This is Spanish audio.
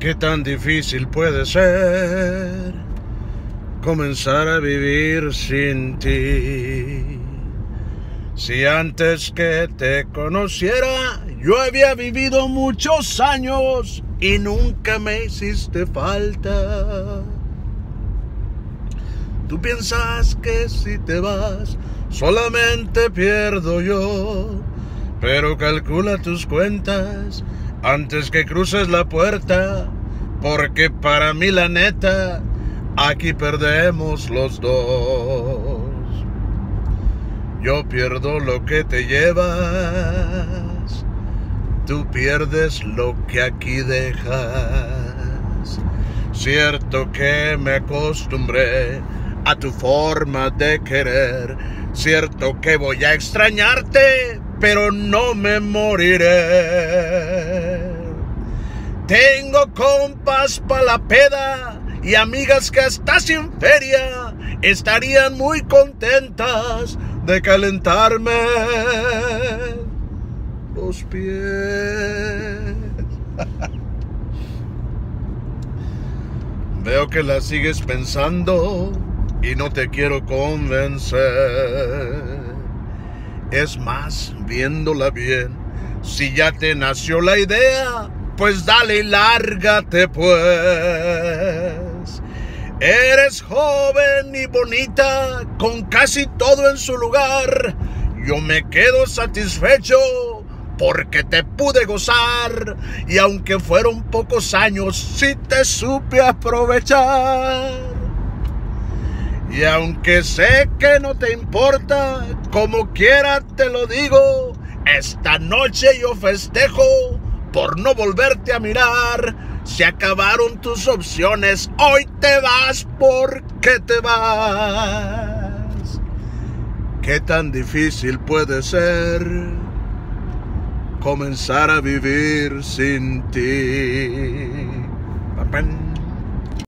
¿Qué tan difícil puede ser comenzar a vivir sin ti? Si antes que te conociera yo había vivido muchos años y nunca me hiciste falta. Tú piensas que si te vas solamente pierdo yo, pero calcula tus cuentas antes que cruces la puerta, porque para mí la neta, aquí perdemos los dos. Yo pierdo lo que te llevas, tú pierdes lo que aquí dejas. Cierto que me acostumbré a tu forma de querer, cierto que voy a extrañarte, pero no me moriré. Tengo compas pa' la peda y amigas que hasta sin feria estarían muy contentas de calentarme los pies. Veo que la sigues pensando y no te quiero convencer. Es más, viéndola bien, si ya te nació la idea, pues dale y lárgate pues. Eres joven y bonita, con casi todo en su lugar. Yo me quedo satisfecho porque te pude gozar y aunque fueron pocos años, sí te supe aprovechar. Y aunque sé que no te importa, como quiera te lo digo, esta noche yo festejo por no volverte a mirar. Se acabaron tus opciones, hoy te vas porque te vas. ¿Qué tan difícil puede ser comenzar a vivir sin ti? Papán.